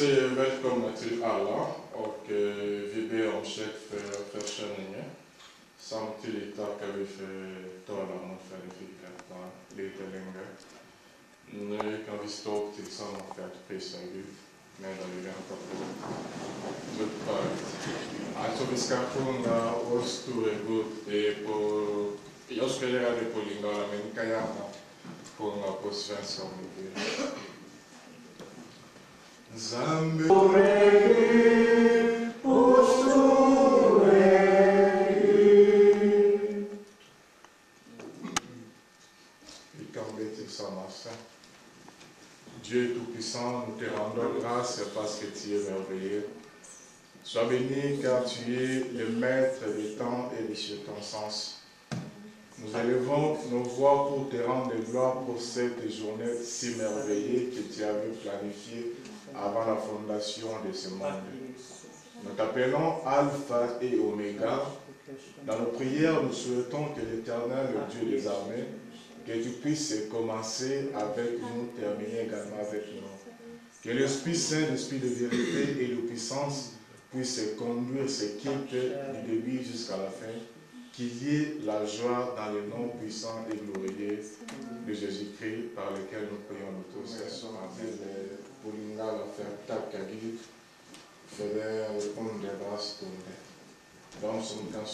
Vi säger välkomna till alla och eh, vi ber om ursäkt för förseningen. Samtidigt tackar vi för talarna för att vi fick vänta lite längre. Nu kan vi stå upp tillsammans för att prisa Gud medan vi väntar på truppparet. Alltså vi ska sjunga Vår store Gud. Det är på, jag ska göra det på lingala men ni kan gärna sjunga på svenska om ni vill. Dieu Tout-Puissant, nous te rendons grâce parce que tu es merveilleux. Sois béni car tu es le maître des temps et des circonstances. Nous élevons nos voix pour te rendre gloire pour cette journée si merveilleuse que tu avais planifiée avant la fondation de ce monde. Nous t'appelons Alpha et Oméga. Dans nos prières, nous souhaitons que l'Éternel, le Dieu des armées, que tu puisses commencer avec nous, terminer également avec nous. Que l'Esprit Saint, l'Esprit de vérité et de puissance puisse conduire cette équipe du début jusqu'à la fin. Qu'il y ait la joie dans le nom puissant et glorieux de Jésus-Christ par lequel nous prions nous tous. Amen. Pulinga la festa kagi fede un de bastunde. Donc son kan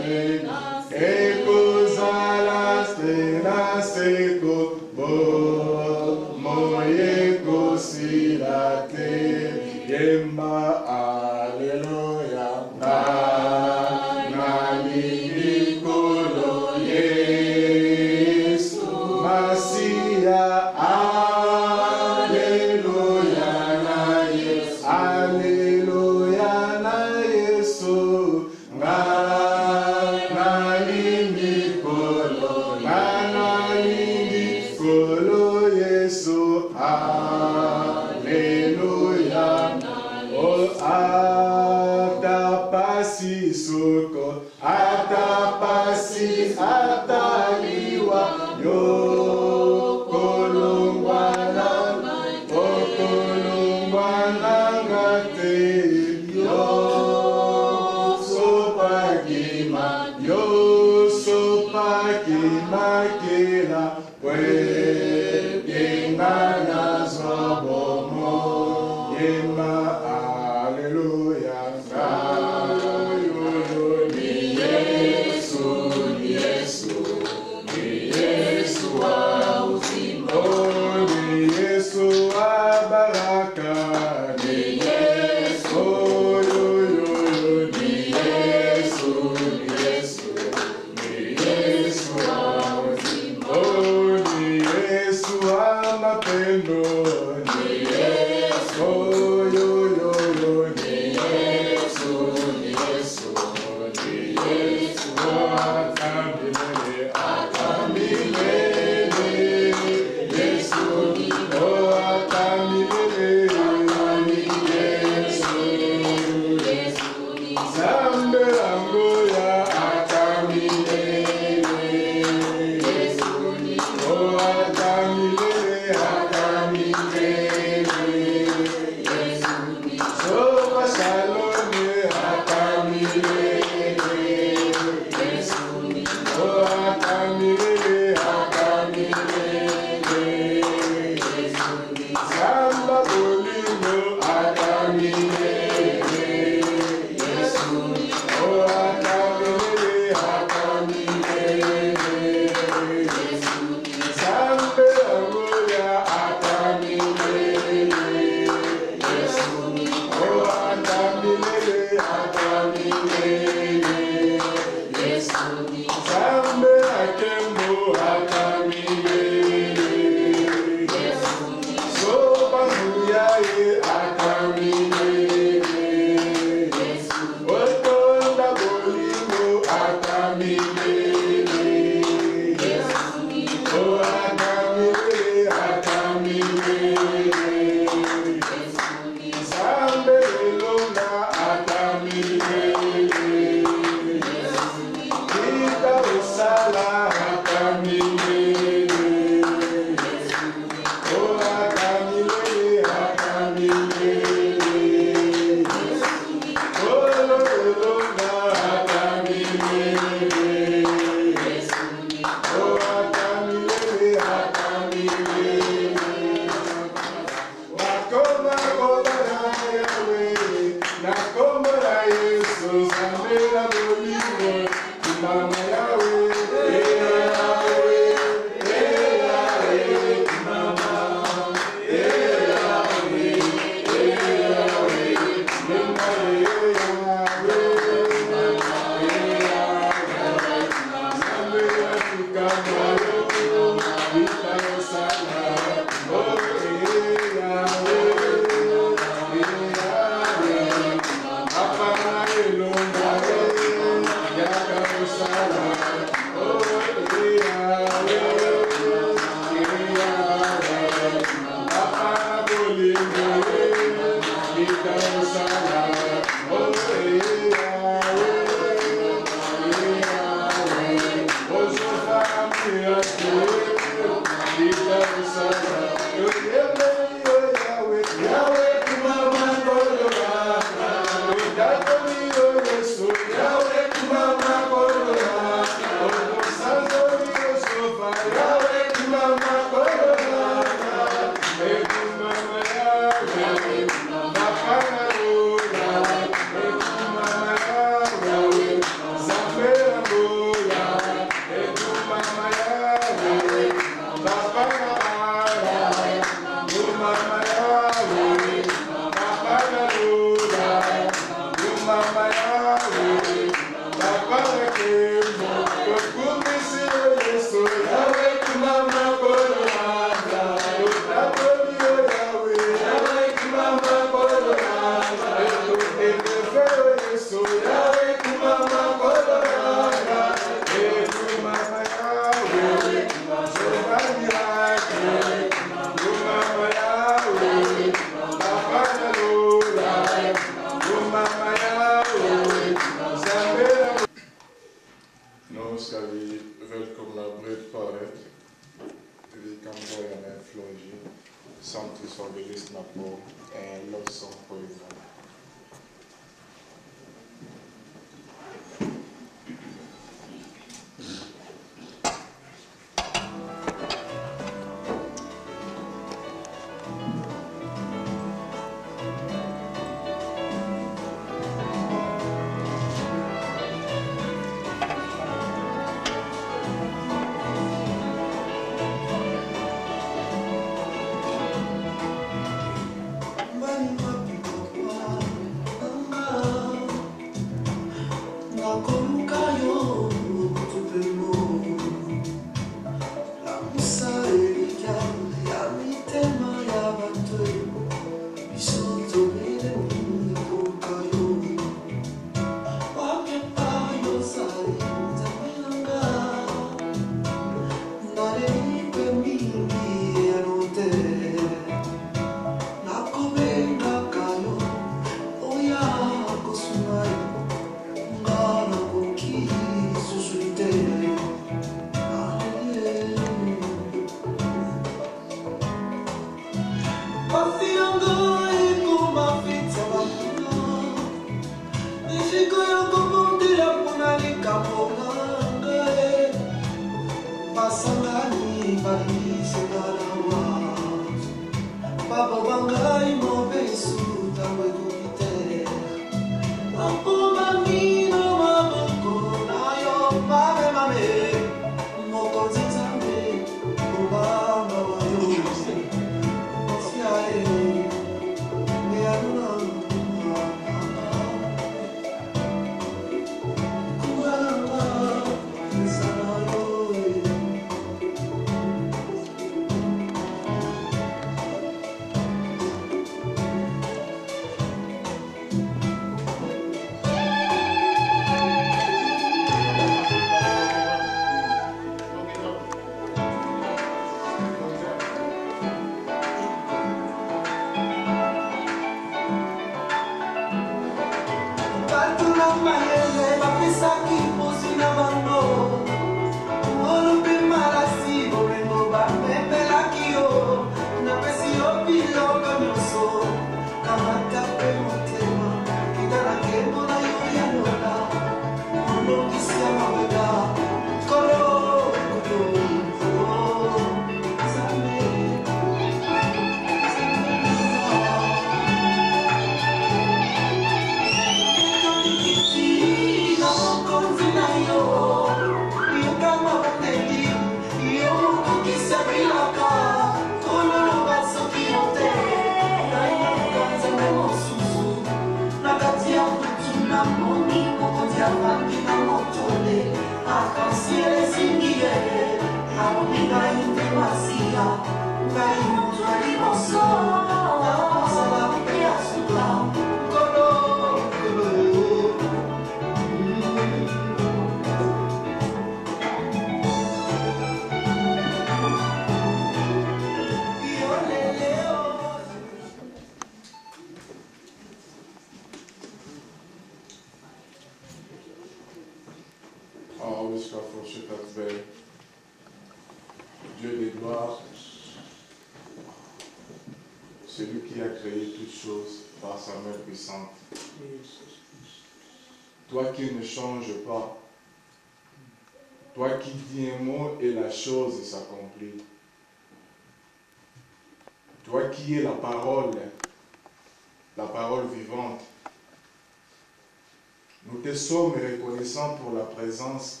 pour la présence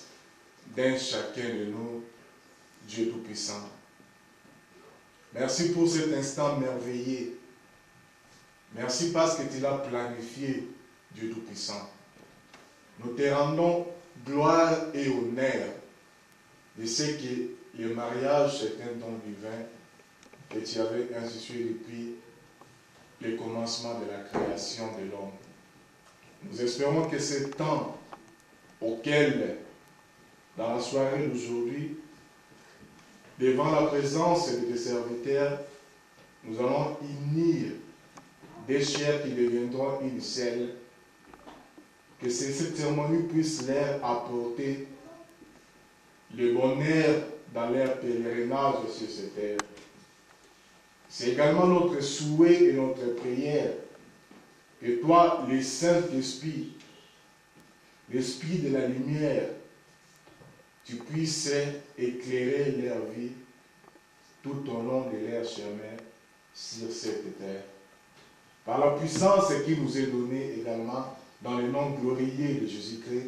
d'un chacun de nous, Dieu Tout-Puissant. Merci pour cet instant merveilleux. Merci parce que tu l'as planifié, Dieu Tout-Puissant. Nous te rendons gloire et honneur de ce que le mariage c'est un don divin que tu avais institué depuis le commencement de la création de l'homme. Nous espérons que ce temps auquel, dans la soirée d'aujourd'hui, devant la présence de tes serviteurs, nous allons unir des chairs qui deviendront une seule, que cette cérémonie puisse leur apporter le bonheur dans leur pèlerinage sur cette terre. C'est également notre souhait et notre prière que toi, le Saint-Esprit, l'Esprit de la lumière, tu puisses éclairer leur vie tout au long de leur chemin sur cette terre. Par la puissance qui nous est donnée également dans le nom glorieux de Jésus-Christ,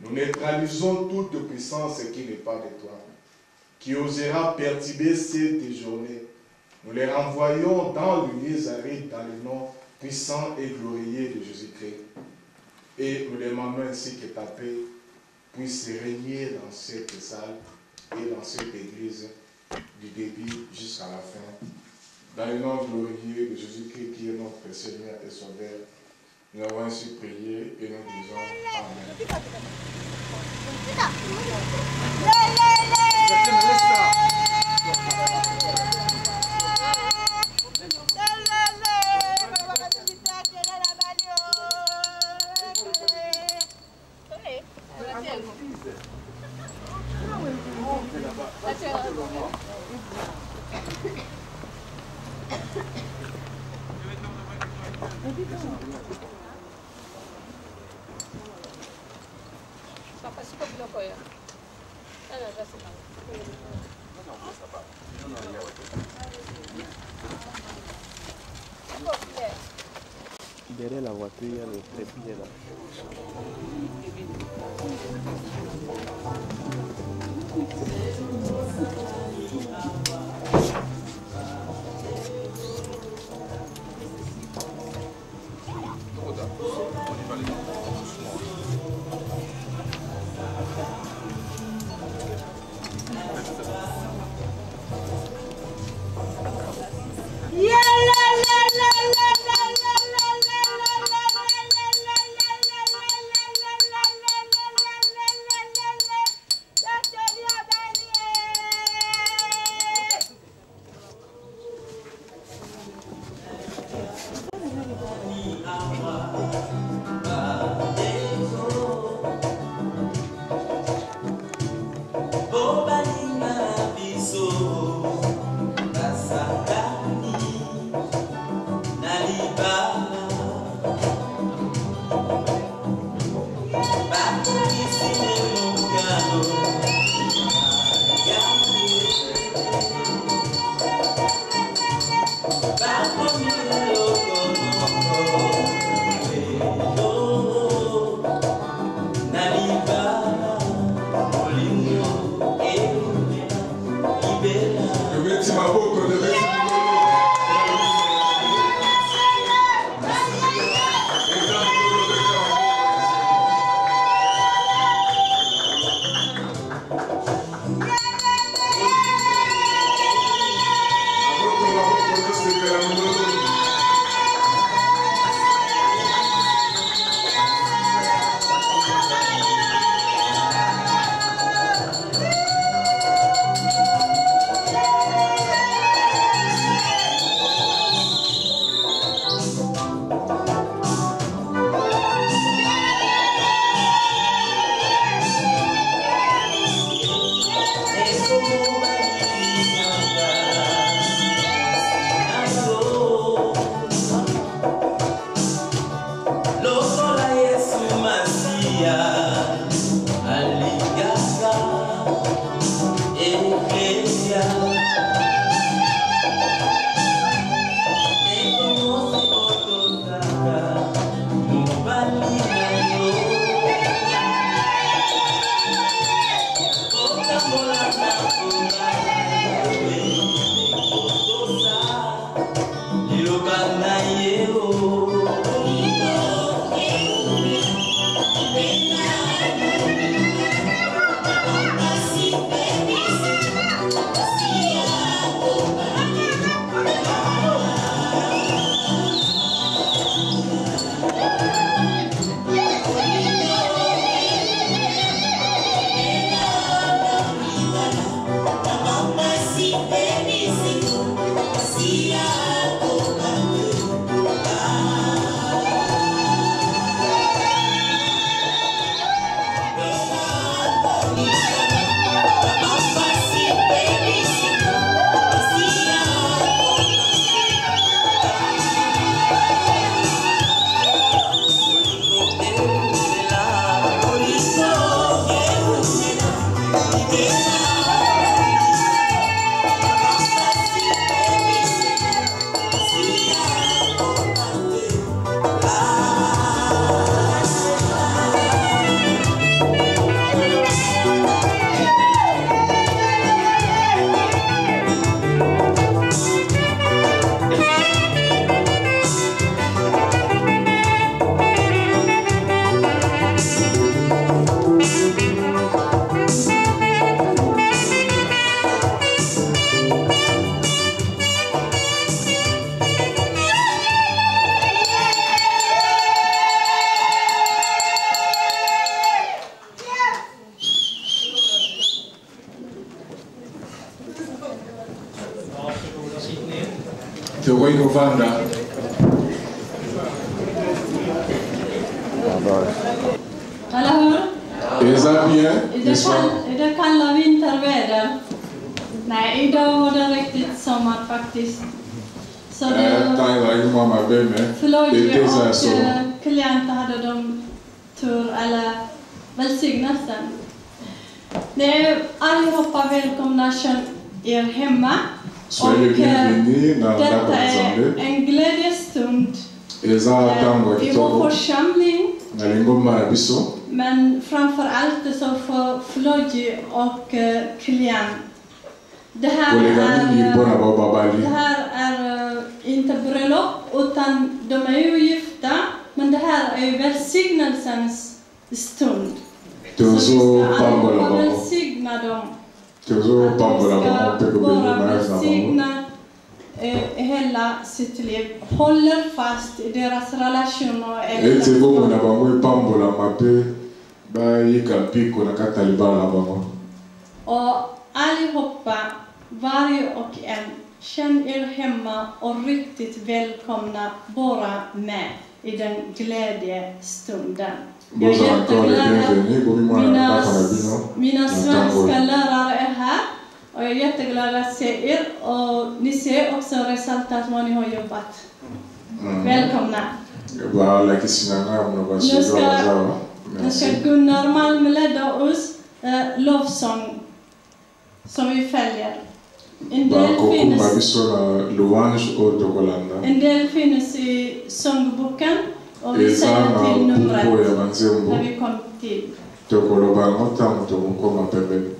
nous neutralisons toute puissance qui n'est pas de toi, qui osera perturber cette journée. Nous les renvoyons dans le aride, dans le nom puissant et glorieux de Jésus-Christ. Et nous demandons ainsi que ta paix puisse régner dans cette salle et dans cette église du début jusqu'à la fin. Dans le nom glorieux de Jésus-Christ qui est notre Seigneur et Sauveur, nous avons ainsi prié et nous disons Amen. Tegoy Govanda. Eller hur? Är det bien? I det, N'est-ce pas? kall, I det kalla vinterväder. Nej, idag var det riktigt sommar faktiskt. Så Eh, det, Tant il arrive moi ma belle mais Floyd det är så här och så. eh, klienter hade de tur eller välsignelsen. Ni är allihopa välkomna känn er hemma. Soyez les Och eh, bienvenus dans la detta är Zambie. en glädjestund Eza ntango ya eh, i vår kitoko församling. na lingomba na biso Men framför allt så för Floyd och eh, Kilian. Det här koleka mingi är, mpo na eh, bao babali det här är eh, inte bröllop, utan de är ju gifta. Men det här är ju välsignelsens stund. Så vi ska tozopambola allihopa bango välsigna dem. Att vi ska na bango välsigna eh, hela sitt liv. Håller fast i deras relationer. och ete bongo na äktenskap. bango epambolama mpe bayika mpiko na kati na libala na bango Och allihopa, varje och en, känn er hemma och riktigt välkomna bara med i den glädjestunden. Jag är jätteglad att mina, svenska lärare är här. Och jag är jätteglad att se er. Och ni ser också resultat vad ni har jobbat. Mm. Välkomna. Nu ska- Nu ska Gunnar Malm leda oss eh, lovsång som vi följer. En del finns En del finns i sångboken eza säger na till buku numret ya banzembo när vi kom till. tokoloba yango ntango tokokoma pembeni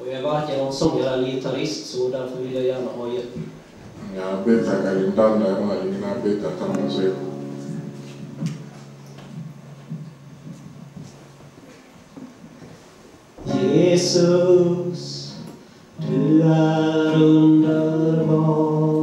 Och jag är varken någon sångare eller gitarrist så därför vill jag gärna ha hjälp. nabetaka lindanda yango nalingi nabeta ntango nazoyeba Jesus, du är underbar.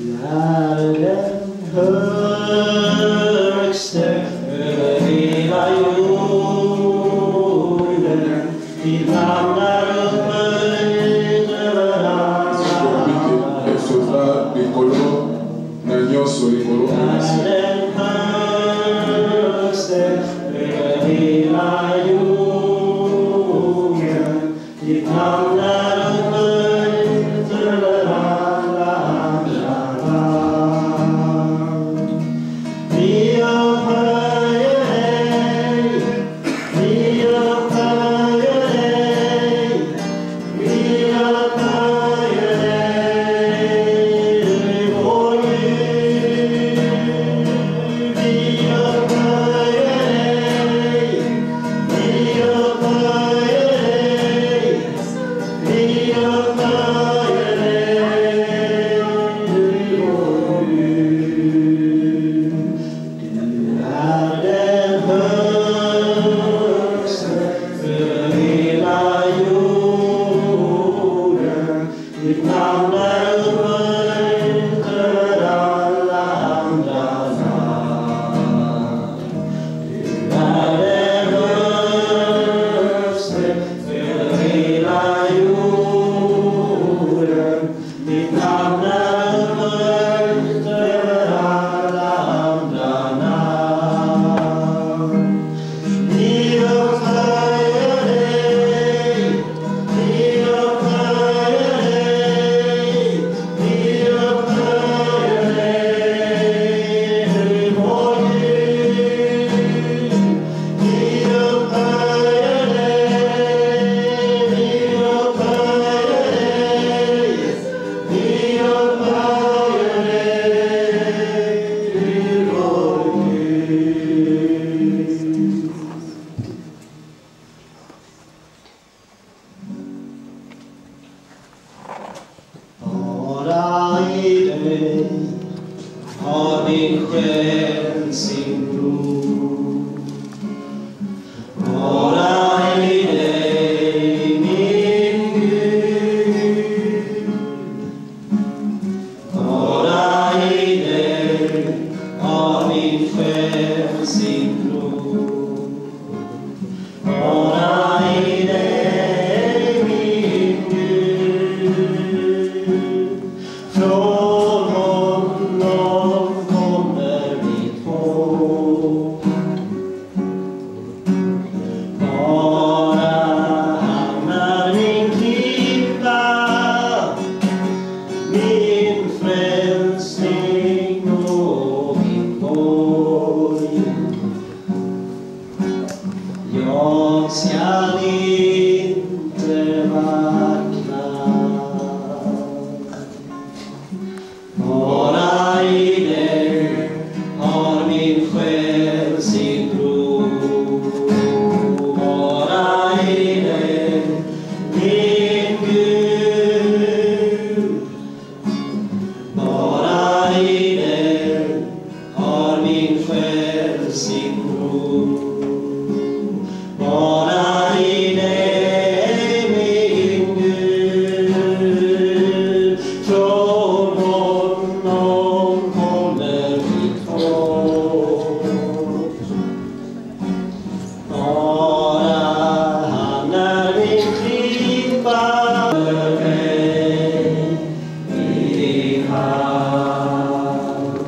Du är den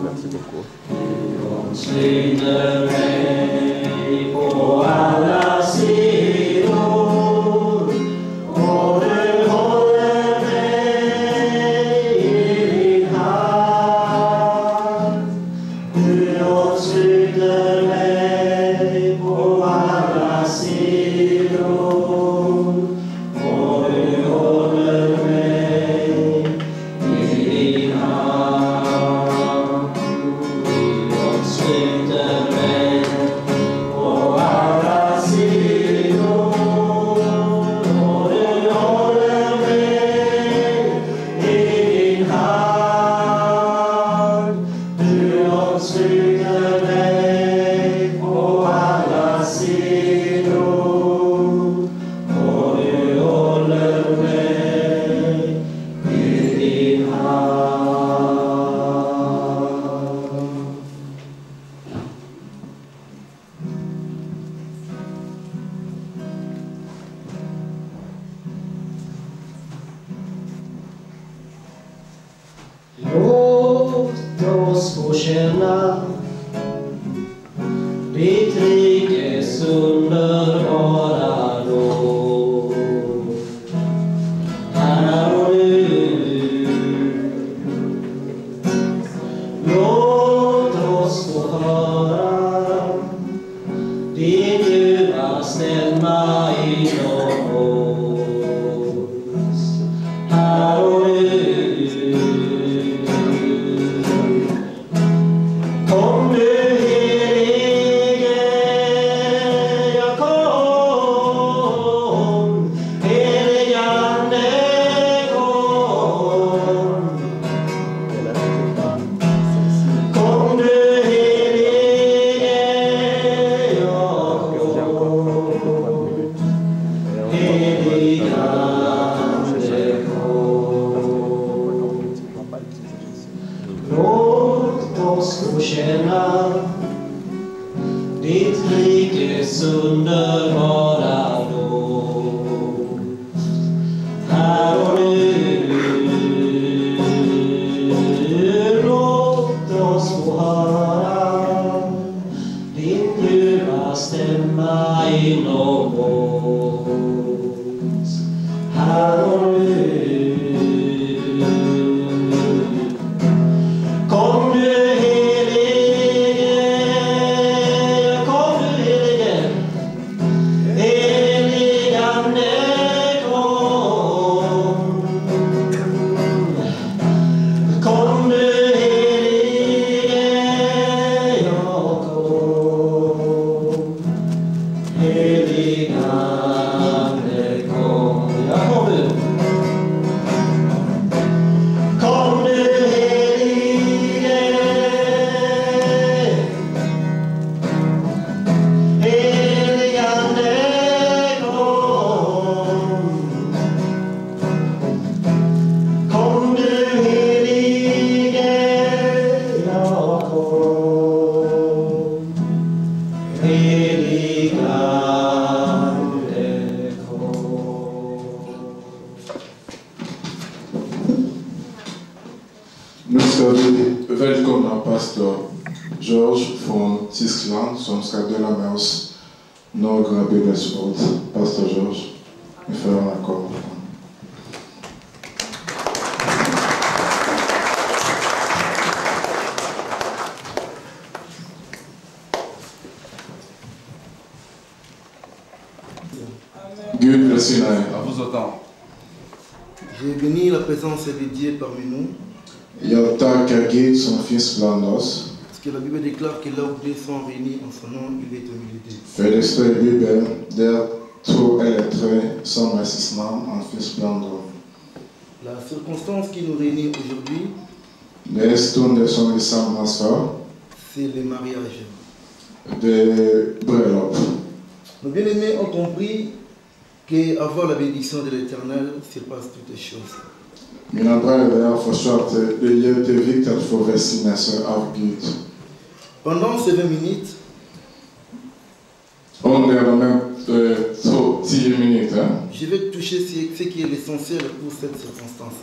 Merci beaucoup. À vous autant. J'ai béni la présence de Dieu parmi nous, bland oss. parce que la Bible déclare que là où deux sont réunis en son nom, il est au milieu d'eux. I sitt namn, han finns bland dem. La circonstance qui nous réunit aujourd'hui, för. c'est le mariage. Bröllop. Nos bien-aimés ont compris qu'avoir la bénédiction de l'Éternel surpasse toutes les choses. Pendant ces 20 minutes, tio minuter, je vais toucher ce qui est l'essentiel pour cette circonstance.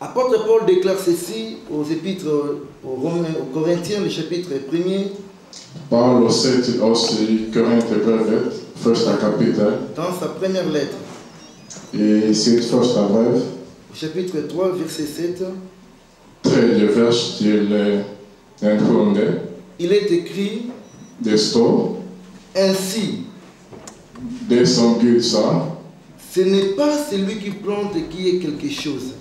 Apôtre Paul déclare ceci aux épîtres aux, Romains, aux Corinthiens, le chapitre 1er, Paulus säger till oss i Korinthierbrevet, första kapitel, dans sa première lettre, brev, au chapitre 3, verset 7, tredje vers till eh, den sjunde. il est écrit Ainsi, sa, ce n'est pas celui qui plante qui est quelque chose,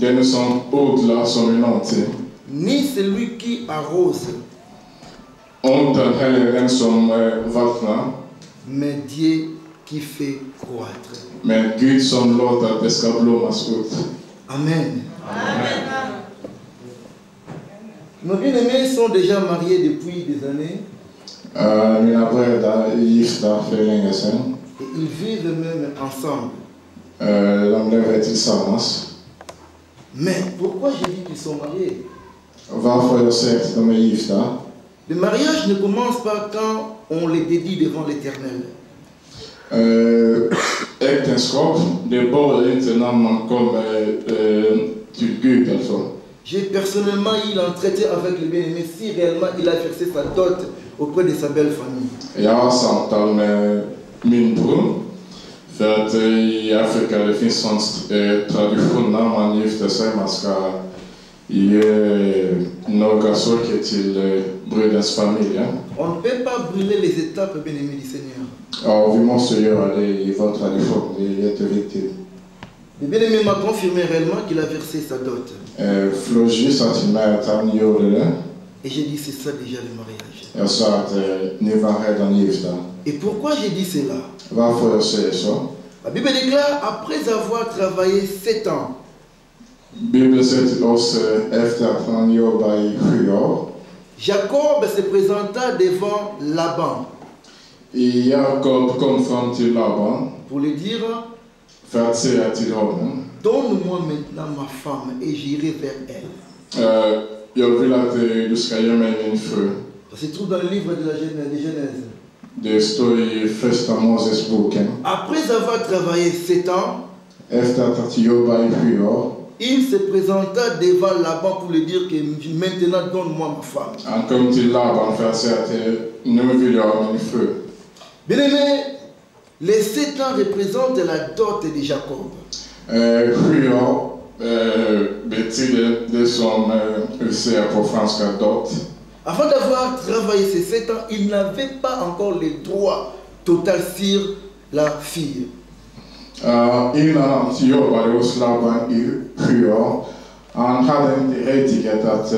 den som odlar som är någonting, ni celui qui arrose, vattnar, mais Dieu qui fait croître. men Gud som låter det ska blommas ut. Amen. Nos bien-aimés sont déjà mariés depuis des années mina bröder är gifta för länge sedan. et ils vivent même ensemble. De lever tillsammans. Mais pourquoi j'ai dit qu'ils sont mariés? De? Le mariage ne commence pas quand on les dédie devant l'Éternel. Inte när man kommer eh, till Gud alltså. J'ai personnellement eu l'entretien avec le bien-aimé si réellement il a versé sa dot auprès de sa belle famille. Samtal med min eh, i Afrika det finns sån eh, tradition när man gifter On ne peut pas brûler les étapes, bien-aimés du Seigneur. Le bien-aimé m'a confirmé réellement qu'il a versé sa dot. Gjorde det. Et j'ai dit, c'est ça déjà le mariage. Et pourquoi j'ai dit cela? La Bible déclare, après avoir travaillé sept ans, Jacob se présenta devant Laban kom fram till Laban pour lui dire, donne-moi maintenant ma femme et j'irai vers elle. Eh, eh. Ça se trouve dans le livre de la Genèse. de Mosesboken. Après avoir travaillé sept ans, Il se présenta devant Laban pour lui dire que maintenant donne-moi ma femme. Han kom till Laban för att säga att eh, nu vill jag ha min fru. Bien aimé, les sept ans représentent la dot de Jacob. Eh, vi säger på franska dot. Avant d'avoir travaillé ces sept ans, il n'avait pas encore le droit total sur la fille. Innan han jobbade hos Laban i sju år, han hade inte rättighet att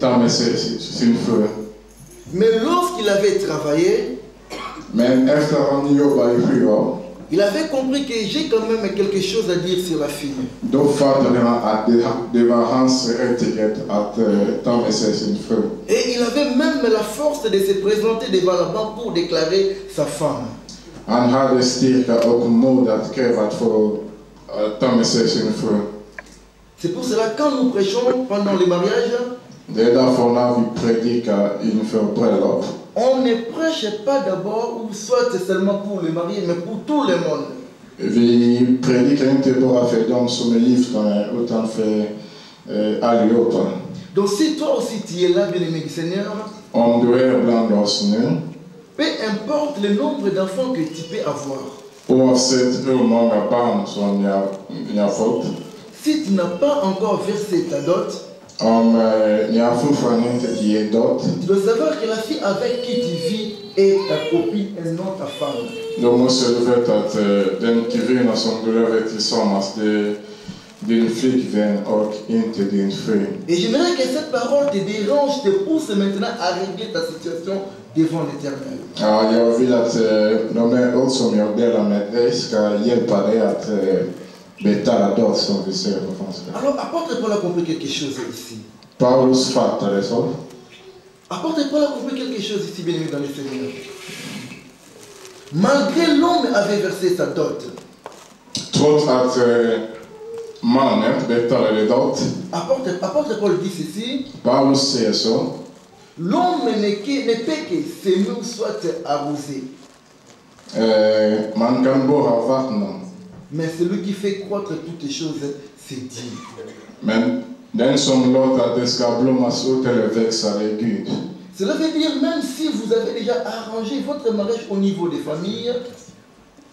ta med sig sin, fru. Mais lorsqu'il avait travaillé, Men efter han jobbade i sju år, il avait compris que j'ai quand même quelque chose à dire sur la fille. då fattade han att det, var hans rättighet att ta med sig sin fru. Et il avait même la force de se présenter devant Laban pour déclarer sa femme. Han hade styrka och mod att kräva att få ta med sig sin fru. C'est pour cela quand nous prêchons pendant les mariages, Det är därför när vi predikar inför bröllop, on ne prêche pas d'abord ou soit seulement pour les mariés, mais pour tout le monde. vi predikar inte bara för de som är gifta utan för eh, allihopa. Donc si toi aussi tu es là, bien-aimé du Seigneur, Om du är bland oss nu, peu importe le nombre d'enfants que tu peux avoir, oavsett hur många barn som ni har fått, si tu n'as pas encore versé ta dot, Om eh, har fortfarande inte gett dot, Tu dois savoir que la fille avec qui tu vis est ta copine et non ta femme. då måste du veta att eh, den kvinna som du lever tillsammans, det är och inte din fru. Et j'aimerais que cette parole te dérange, te pousse maintenant à régler ta situation devant l'éternel. Ja, jag vill att de här ord som jag delar med dig ska hjälpa dig att betala dot som vi säger på franska. Alors, apôtre Paul a compris quelque chose ici. Paulus fattade så. Apôtre Paul a compris quelque chose ici, bien aimé dans le Seigneur. Malgré l'homme avait versé sa dot, Trots att mannen betalade dot, apôtre, apôtre Paul dit ceci, Paulus säger så, l'homme ne peut que s'aimer soit arrosé. man kan bara vattna, Mais celui qui fait croître toutes les choses, c'est Dieu. men den som låter att det ska blommas ut eller växa, det är Gud. Cela veut dire même si vous avez déjà arrangé votre mariage au niveau des familles,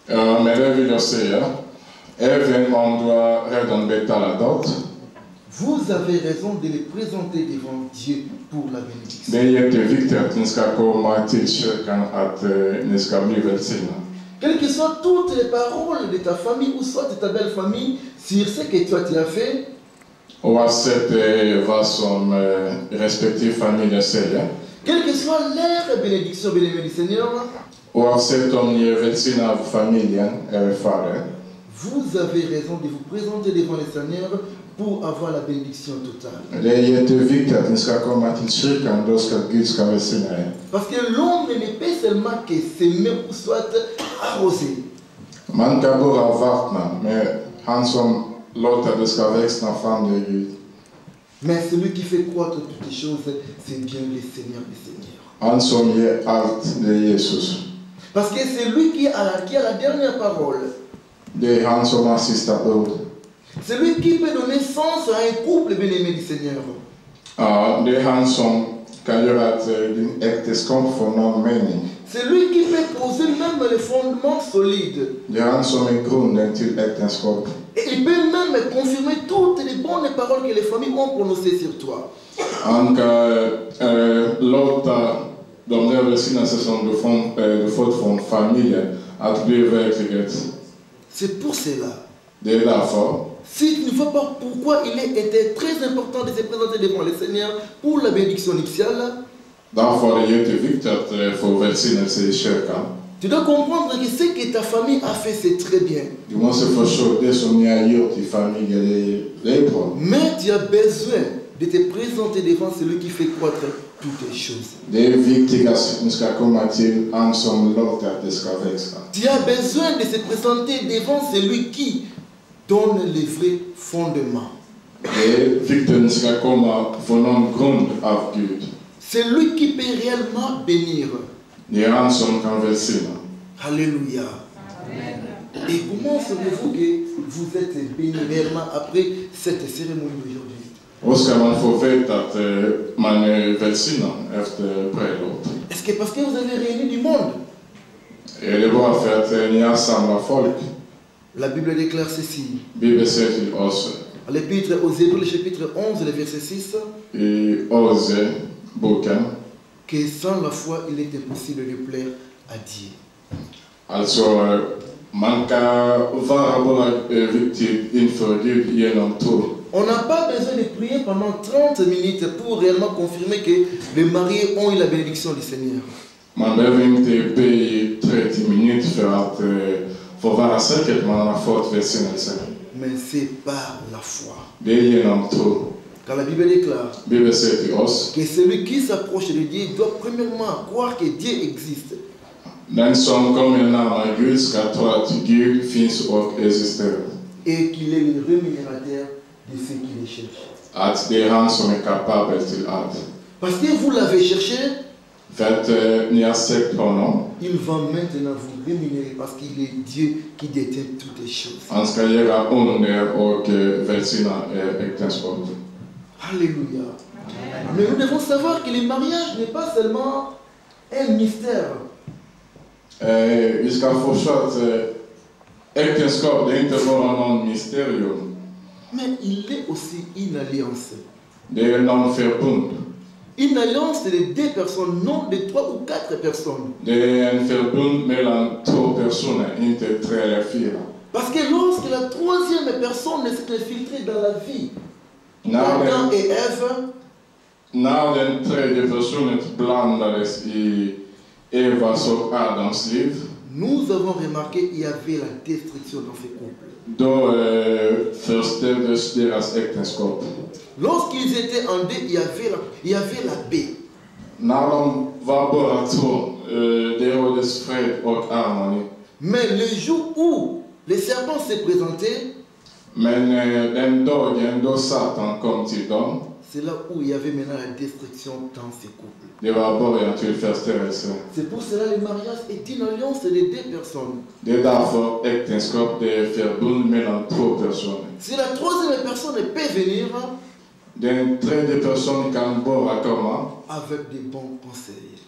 Ja, men det vill jag säga, även dot, vous avez raison de les présenter devant Dieu pour la bénédiction. det är jätteviktigt att ni ska komma till kyrkan, att ni ska bli välsignade. Quelles que soient toutes les paroles de ta famille ou soit de ta belle famille sur ce que toi tu as fait, Oavsett vad som respektive familj säger, quelle que soit leur bénédiction, bien-aimé du Seigneur, oavsett om ni är välsignade av familjen eller fadern, vous avez raison de vous présenter devant le Seigneur pour avoir la bénédiction totale. Parce que l'homme ne peut seulement que s'aimer ou soit. Man Gud. Mais celui qui fait croître toutes les choses, c'est bien le Seigneur des Seigneurs. Parce que c'est lui qui a, qui a la dernière parole. C'est lui qui peut donner sens à un couple bien-aimé du Seigneur. Mening. C'est lui qui peut poser même les fondements solides. Et il peut même confirmer toutes les bonnes paroles que les familles ont prononcées sur toi. Han kan eh, låta de från familjen att bli verklighet. C'est pour cela. Si tu ne vois pas pourquoi il est- était très important de se présenter devant le Seigneur pour la bénédiction nuptiale, kyrkan. tu dois comprendre que ce que ta famille a fait, c'est très bien. Mais tu as besoin de te présenter devant celui qui fait croître toutes les choses. Tu as besoin de se présenter devant celui qui donne les vrais fondements. C'est lui qui peut réellement bénir. Alléluia. Et comment savez-vous que vous êtes béni réellement après cette cérémonie d'aujourd'hui? Och ska man få veta att eh, man är välsignad efter bröllop? Est-ce que parce que vous avez réuni du monde? Är det bara för att eh, ni har samlat folk? La Bible déclare ceci. Bibeln säger till oss À l'épître aux Hébreux, le chapitre 11, le verset 6, i Ose-boken, que sans la foi, il est impossible de plaire à Dieu. alltså man kan vara bara riktigt inför Gud genom tro. On n'a pas besoin de prier pendant 30 minutes pour réellement confirmer que les mariés ont eu la bénédiction du Seigneur. Man behöver inte be i 30 minuter för att få vara säker att man har fått välsignelse. Mais c'est par la foi. Det är genom tro. Car la Bible déclare Bibeln säger till oss, que celui qui s'approche de Dieu doit premièrement croire que Dieu existe. den som kommer närmare Gud ska tro att Gud finns och existerar. et qu'il est le rémunérateur de ceux qui les cherchent. Att det är han som är kapabel till allt. Parce que vous l'avez cherché, För att eh, ni har sökt honom, il va maintenant vous rémunérer parce qu'il est Dieu qui détient toutes les choses. han ska göra under och eh, välsigna eh, äktenskapet. Alléluia. Mais nous devons savoir que le mariage n'est pas seulement un mystère. Eh, vi ska förstå att eh, äktenskap, det är inte bara någon mysterium. Mais il est aussi une alliance. Une alliance, de deux personnes, non de trois ou quatre personnes. Parce que lorsque la troisième personne s'est infiltrée dans la vie den, et Ève, när den tredje personen blandades i Evas och Adams liv, nous avons remarqué qu'il y avait la destruction dans ce couple. då förstördes deras äktenskap. Lorsqu'ils étaient en deux, il y avait la, il y avait la paix. När de var bara två, det råddes fred och harmoni. Mais le jour où le serpent s'est présenté, Men eh, den dagen då Satan kom till dem, c'est là où il y avait maintenant la destruction dans ce couple. det var början till förstörelse. C'est pour cela que le mariage est une alliance de deux personnes. Si la troisième personne peut venir personen kan bara komma avec des bons conseils.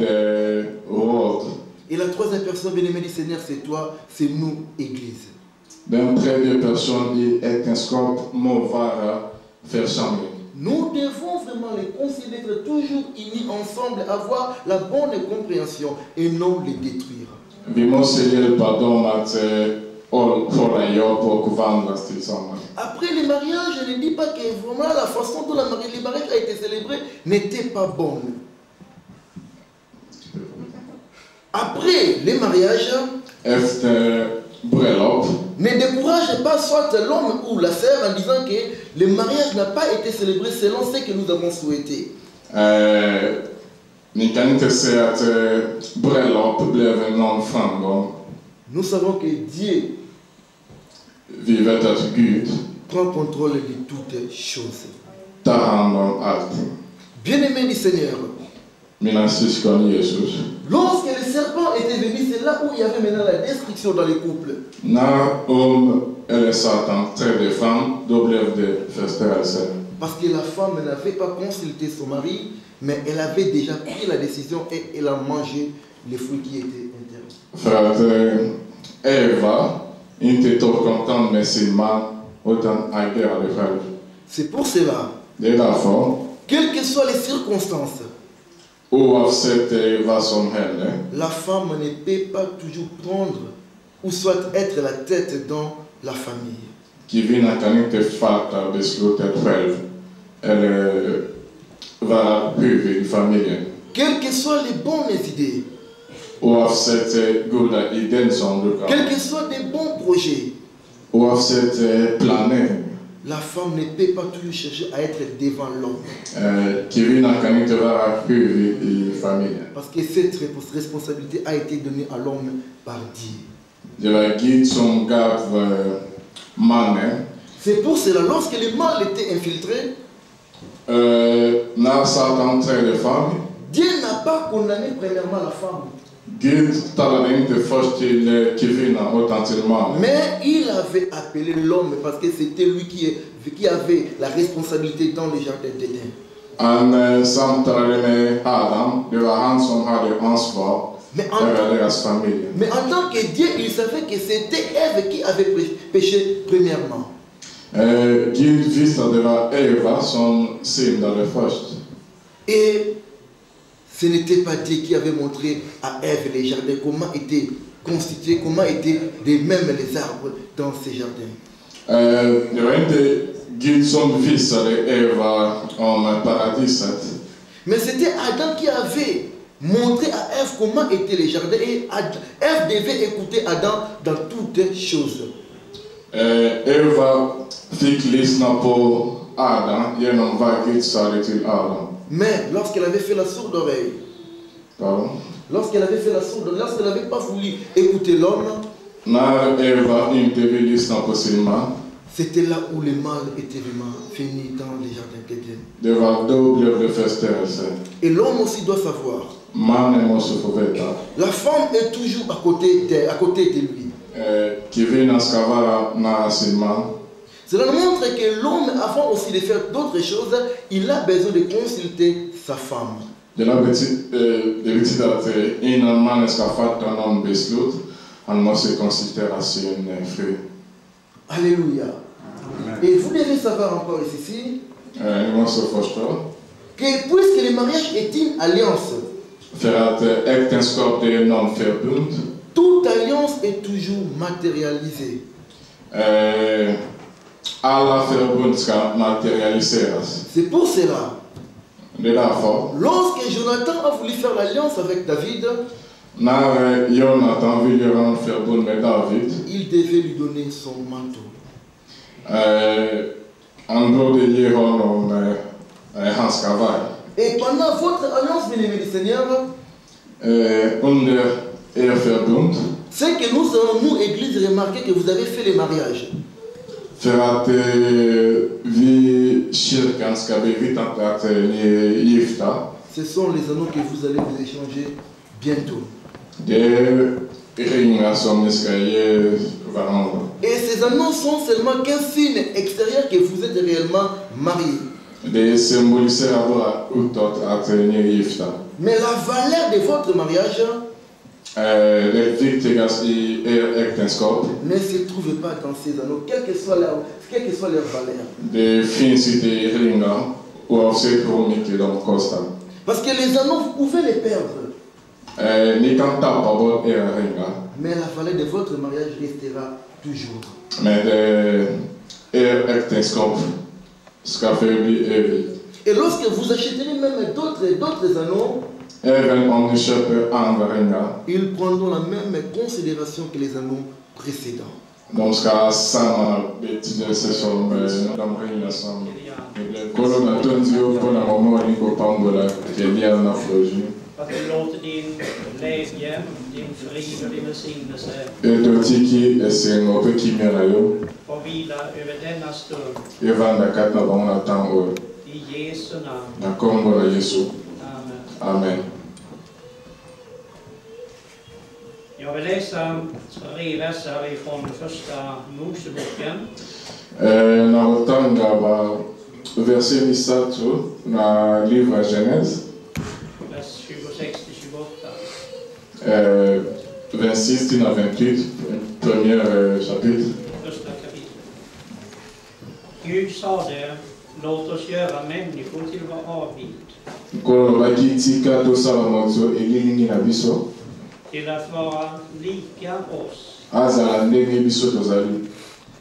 eh, råd. Et la troisième personne, bien-aimé du Seigneur, c'est toi, c'est nous, Église. Den tredje personen i äktenskap må vara församling. Nous devons vraiment les d'être toujours unis ensemble, avoir la bonne compréhension et non les détruire. Vandras tillsammans. Après le mariage, je ne dis pas que vraiment la façon dont la mari- le mariage a été célébré n'était pas bonne. Après le mariage, ne décourage pas soit l'homme ou la sœur en disant que le mariage n'a pas été célébré selon ce que nous avons souhaité. Någon framgång. Nous savons que Dieu prend contrôle de toutes choses. Bien-aimé du Seigneur, lorsque le serpent était venu, c'est là où il y avait maintenant la destruction dans les couples. Parce que la femme n'avait pas consulté son mari, mais elle avait déjà pris la décision et elle a mangé les fruits qui étaient interdits. Eh, Eva. C'est pour cela, quelles que soient les circonstances, händer, la femme ne peut pas toujours prendre ou soit être la tête dans la famille. inte beslutet själv eller i familjen. Quelles que soient les bonnes idées, Oavsett goda idén som du quels que soient des bons projets, oavsett eh, planering. la femme ne peut pas toujours chercher à être devant l'homme. Familjen. Parce que cette respons- responsabilité a été donnée à l'homme par Dieu. Mannen, C'est pour cela, lorsque le mal était infiltré, Dieu n'a pas condamné premièrement la femme, mais il avait appelé l'homme parce que c'était lui qui, qui avait la responsabilité dans le jardin d'Éden. Mais en, mais tant que Dieu, il savait que c'était Ève qui avait péché premièrement. Eh, Gud var Eva som syndade först. Et ce n'était pas Dieu qui avait montré à Ève les jardins, comment étaient constitués, comment étaient de même les arbres dans ces jardins. Det var inte Gud som visade Eva om paradiset. Mais c'était Adam qui avait montré à Ève comment étaient les jardins et Ève devait écouter Adam dans toutes choses. Eh, Eva fick lyssna på Adam genom vad Gud sade till Adam. Mais lorsqu'elle avait fait la sourde oreille, Pardon? lorsqu'elle avait fait la sourde oreille, lorsqu'elle n'avait pas voulu écouter l'homme, När Eva inte vill lyssna på sin man, c'était là où le mal était vraiment fini dans les jardins d'Éden. Et l'homme aussi doit savoir, Mannen måste få veta. la femme est toujours à côté de, à côté de lui. Kvinnan ska vara nära sin man. Cela nous montre que l'homme, avant aussi de faire d'autres choses, il a besoin de consulter sa femme. Det, där bety- det betyder att innan mannen ska fatta någon beslut, han måste konsultera sin fru. Alléluia. Et vous devez savoir encore ici, förstå que puisque le mariage est une alliance, för att äktenskap det är någon förbund. toute alliance est toujours matérialisée. Eh, alla förbund ska materialiseras. C'est pour cela, Det är därför lorsque Jonathan a voulu faire l'alliance avec David, när eh, Jonathan vill göra en förbund med David, il devait lui donner son manteau. eh, han borde ge honom eh, hans kavaj. Et pendant votre alliance, bien-aimés du Seigneur, förbund, c'est que nous avons, nous, Église, remarqué que vous avez fait les mariages. gifta. Ce sont les anneaux que vous allez vous échanger bientôt. Et ces anneaux sont seulement qu'un signe extérieur que vous êtes réellement mariés. Det symboliserar bara utåt att ni är gifta. Mais la valeur de votre mariage det viktigaste i er äktenskap, ne se trouve pas dans ces anneaux, quelle que soit leur, quelle que soit leur valeur. det finns inte i ringar oavsett hur mycket de kostar. Parce que les anneaux, vous pouvez les perdre. Ni kan tappa bort era ringar, Mais la valeur de votre mariage restera toujours. men eh, er äktenskap. Et lorsque vous achèterez même d'autres d'autres anneaux, ils prendront la même considération que les anneaux précédents. Eh, na etotiki esengo mpe kimia na yo evanda kati na bango na ntango oyo I Jesu namn. na na yesu Amen. Jag vill läsa tre verser ifrån första Moseboken. Eh, na ba verse misato na livre genèse vers 26 till 28. eh, 26 till na 28 premier eh, chapitre Första kapitlet. Gud sade, låt oss göra människor till vår avbild, nkolo lobaki tika tosala moto elilingi na biso till att vara lika oss. azala ndenge biso tozali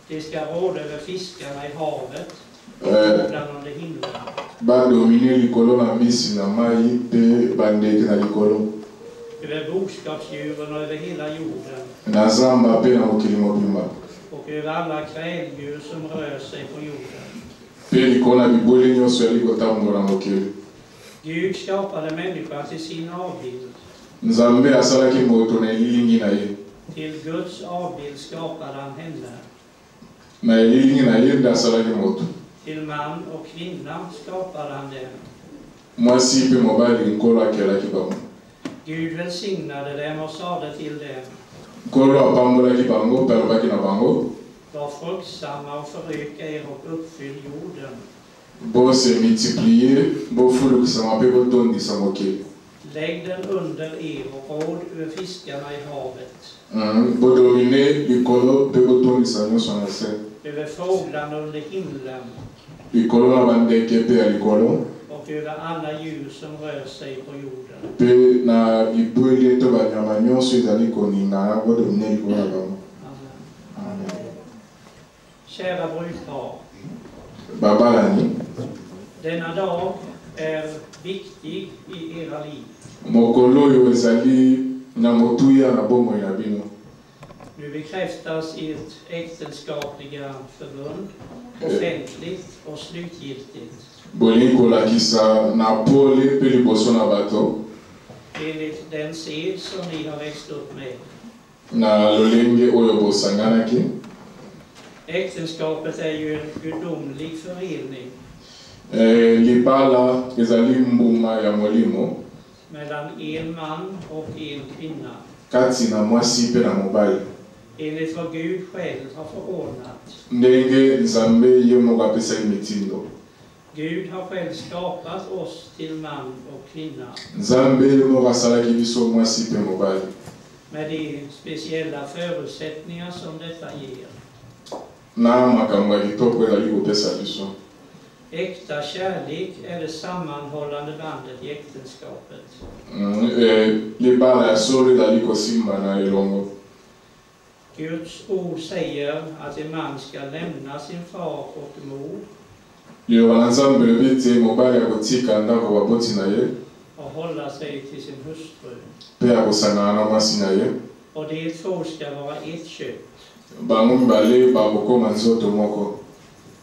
De. Ska råda över fiskarna i havet, Eh, fåglarna under himlen, badomine likolo na mbisi na mai mpe bandeke na likolo över boskapsdjuren och över hela jorden na zamba mpe na mokili mobimba och över alla kräldjur som rör sig på jorden. mpe likolo na bibwele nyonso yali kotambola na mokili Gud skapade människan till sin avbild. nzambe asalaki moto na elilingi na ye Till Guds avbild skapade han henne. na elilingi na ye nde asalaki moto Till man och kvinna skapade han dem. mwasi mpe mobali nkolo akelaki bango Gud välsignade dem och sade till dem, nkolo apambolaki bango mpe alobaki na bango var fruktsamma och föröka er och uppfyll jorden. bose multiplie bofulukisama mpe botondisa mokili Lägg den under er och råd över fiskarna i havet, Mhm. bodomine likolo mpe botondisa nyonso na se över fåglarna under himlen och över alla djur som rör sig på jorden. Amen. Kära brudpar, babalani denna dag är viktig i era liv. mokolo oyo ezali na motuya na bomoi na bino Nu bekräftas ert äktenskapliga förbund offentligt och slutgiltigt. Bolingi kolakisa na pole mpe liboso na bato. Enligt den sed som ni har växt upp med. na lolenge oyo bosanganaki. Äktenskapet är ju en gudomlig förening. Eh, libala ezali mbuma ya molimo. Mellan en man och en kvinna. kati na mwasi mpe na mobali Enligt vad Gud själv har förordnat. ndenge nzambe ye moko apesaki mitindo Gud har själv skapat oss till man och kvinna nzambe ye moko asalaki biso mwasi mpe mobali med de speciella förutsättningar som detta ger. na makambo ya kitoko ezali kopesa biso Äkta kärlek är det sammanhållande bandet i äktenskapet. Mm, eh, libala ya solo ezali kosimba na elongo Guds ord säger att en man ska lämna sin far och mor och hålla sig till sin hustru. Och de två ska vara ett kött.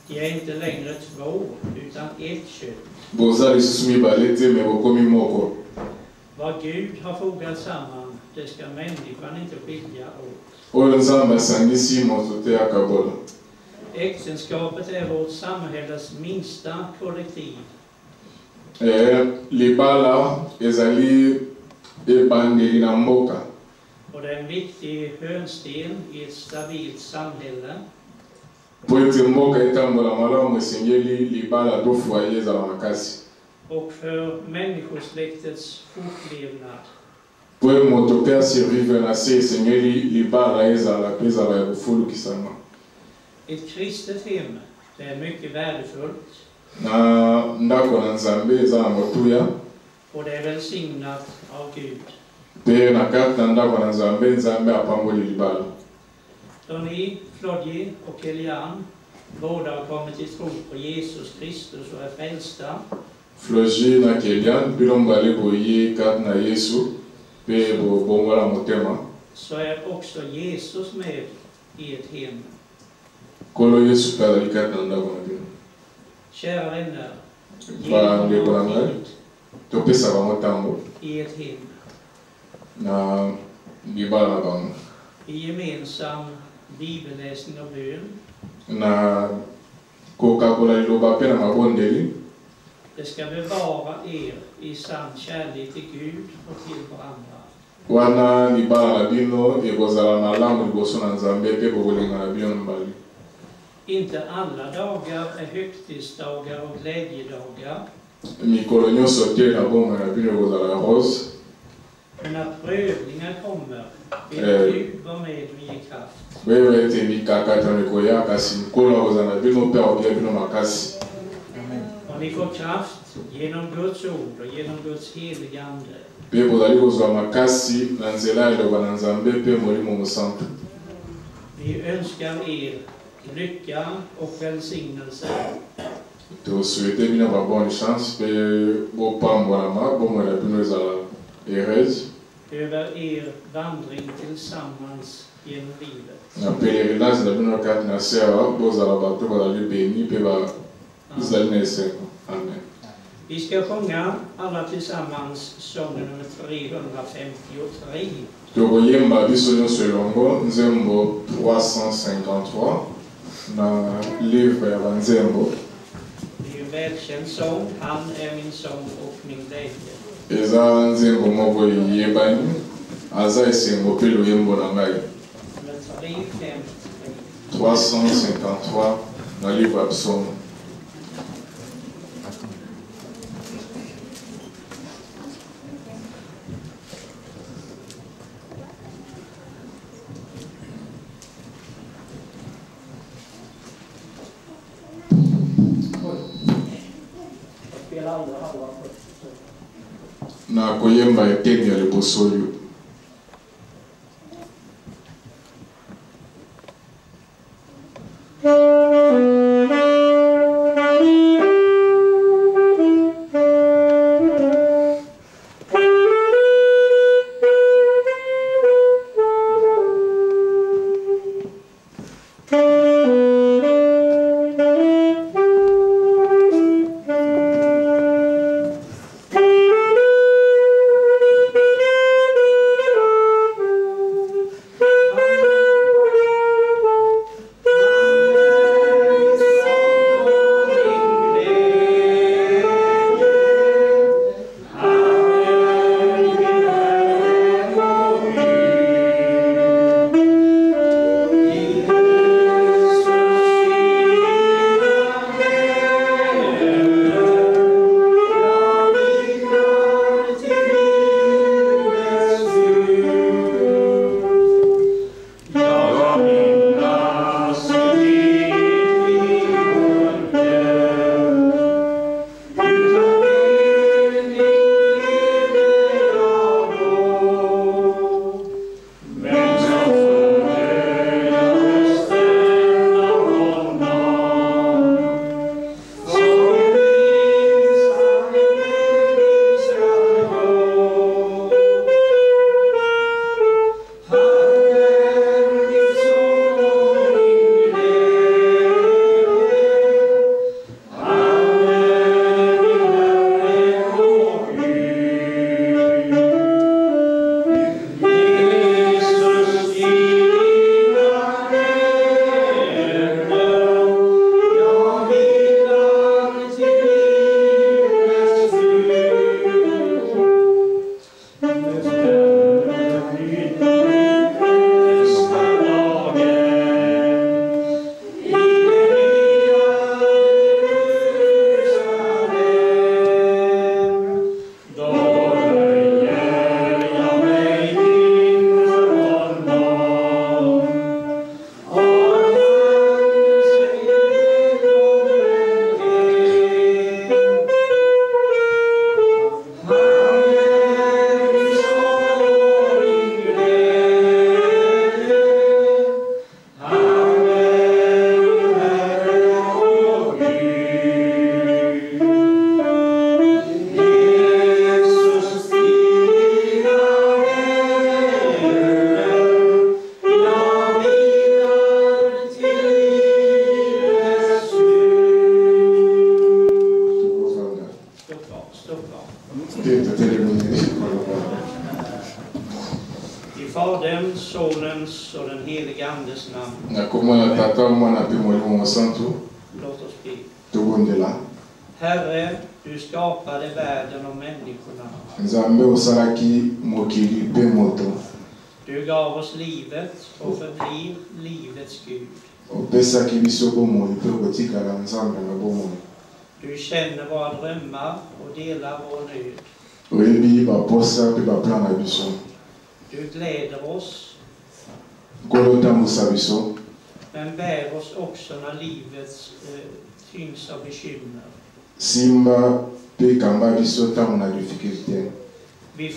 De är inte längre två, utan ett kött. Vad Gud har fogat samman, det ska människan inte skilja åt. Oyo nzambe asangisi moto te akabola Äktenskapet är vårt samhälles minsta kollektiv. Eh, libala ezali ebandeli na mboka Och det är en viktig hörnsten i ett stabilt samhälle. po ete mboka etambola malamu esengeli libala to foye ezala makasi Och för människosläktets fortlevnad. Po e moto mpe asurvivre na se esengeli libala ezala mpe ezala ya kofulukisama Ett kristet hem, det är mycket värdefullt. Na ndako na nzambe eza na motuya och det är välsignat av Gud. mpe na kati na ndako na nzambe nzambe apamboli libala. Då ni, Flodji och Elian, båda har kommit till tro på Jesus Kristus och är frälsta, flogi na kelian bino mibale boye kati na yesu så är också Jesus med i ett hem. nkolo yesu mpe azali kati na ndako na bino Kära vänner, ge Vad det går honom med? tid topesa bango ntango i ett hem. na libala na bango I gemensam bibelläsning och bön. na kokakola liloba mpe na mabondeli Det ska bevara er i sann kärlek till Gud och till varandra. wana libala bino ekozala malamu liboso na nzambe mpe bokolinga na bino mibale Inte alla dagar är högtidsdagar och glädjedagar, mikolo nyonso te na bomoi na bino ekozala rose men att prövningar kommer vill Eh. Gud vara med och ge kraft. ete mikakatano ekoya kasi nkolo akozala na bino mpe akokia bino makasi Ni får kraft genom Guds ord och genom Guds heliga Ande. mpe bozali kozwa makasi na nzela ya liloba na nzambe mpe molimo mosantu Vi önskar er lycka och välsignelse. Tosuete bino babonne chance mpe bopambolama bomoi na bino ezala heureuse över er vandring tillsammans genom livet. na pèlerinage na bino kati na se awa bozala bato bazali beni mpe bazali na esengo Vi ska sjunga alla tillsammans sången nummer 353. tokoyemba biso nyonso elongo nzembo 353 na livre ya banzembo Det är ju en välkänd sång. Han är min sång och min glädje. eza nzembo moko eyebani aza esengo mpe loyembo na ngai Nummer 353. 353 na livre ya psomo akoyemba etemi ya liboso oyo